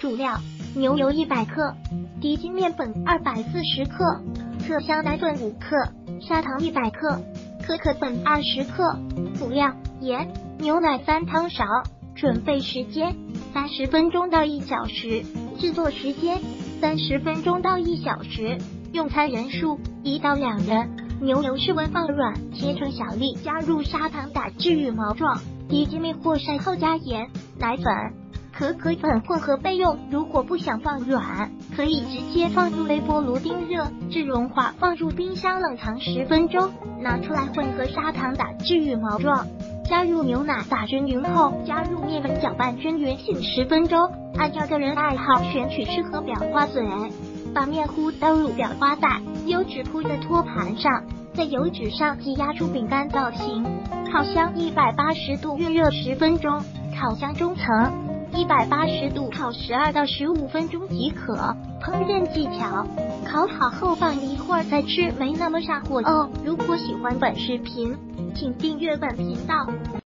主料：牛油一百克，低筋面粉二百四十克，特香奶粉五克，砂糖一百克，可可粉二十克。辅料：盐、牛奶三汤勺。准备时间：三十分钟到一小时。制作时间：三十分钟到一小时。用餐人数：一到两人。牛油室温放软，切成小粒，加入砂糖打至羽毛状，低筋面或晒后加盐、奶粉、可可粉混合备用。如果不想放软，可以直接放入微波炉叮热至融化，放入冰箱冷藏十分钟。拿出来混合砂糖打至羽毛状，加入牛奶打均匀后，加入面粉搅拌均匀，醒十分钟。按照个人爱好选取适合裱花嘴。把面糊倒入裱花袋，油纸铺在托盘上，在油纸上挤压出饼干造型。烤箱一百八十度预热十分钟，烤箱中层一百八十度烤十二到十五分钟即可。烹饪技巧：烤好后放一会儿再吃，没那么上火哦。如果喜欢本视频，请订阅本频道。